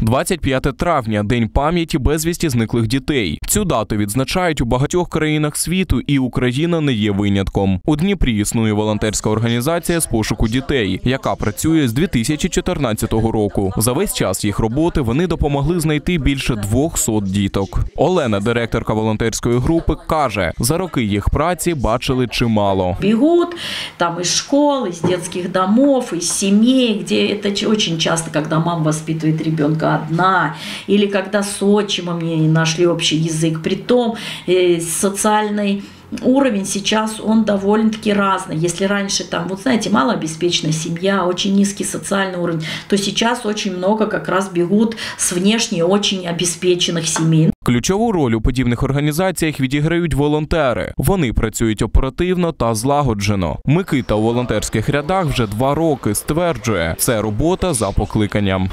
25 травня день пам'яті безвісті зниклих дітей. Цю дату відзначають у багатьох країнах світу, і Україна не є винятком. У Дніпрі існує волонтерська організація з пошуку дітей, яка працює з 2014 року. За весь час їх роботи вони допомогли знайти більше 200 діток. Олена, директорка волонтерської групи, каже: за роки їх праці бачили чимало. бегут там из школ, из детских домов, семей, где это ч- очень часто, когда мама воспитывает ребенка одна, или когда с отчимом не нашли общий язык. Притом э, социальный уровень сейчас он довольно-таки разный. Если раньше там, вот знаете, малообеспеченная семья, очень низкий социальный уровень, то сейчас очень много как раз бегут с внешне очень обеспеченных семей. Ключову роль у подібних організаціях відіграють волонтери. Вони працюють оперативно та злагоджено. Микита у волонтерських рядах вже два роки стверджує, це робота за покликанням.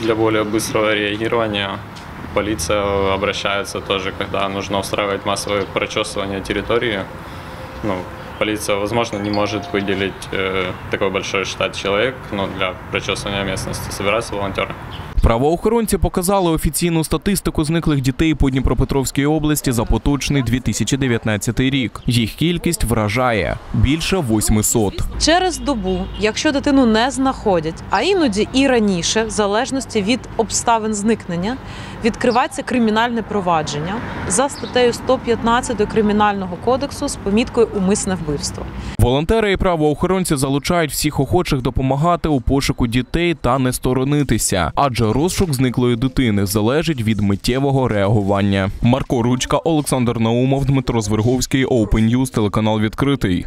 Для более быстрого реагирования полиция обращается тоже, когда нужно устраивать массовое прочесывание территории. Ну, полиция, возможно, не может выделить э, такой большой штат человек, но для прочесывания местности собираются волонтеры. Правоохоронці показали офіційну статистику зниклих дітей по Дніпропетровській області за поточний 2019 рік. Їх кількість вражає більше 800. Через добу, якщо дитину не знаходять, а іноді і раніше, в залежності від обставин зникнення, відкривається кримінальне провадження за статтею 115 кримінального кодексу з поміткою умисне вбивство. Волонтери і правоохоронці залучають всіх охочих допомагати у пошуку дітей та не сторонитися, адже розшук зниклої дитини залежить від миттєвого реагування. Марко Ручка, Олександр Наумов, Дмитро Зверговський, Open News, телеканал відкритий.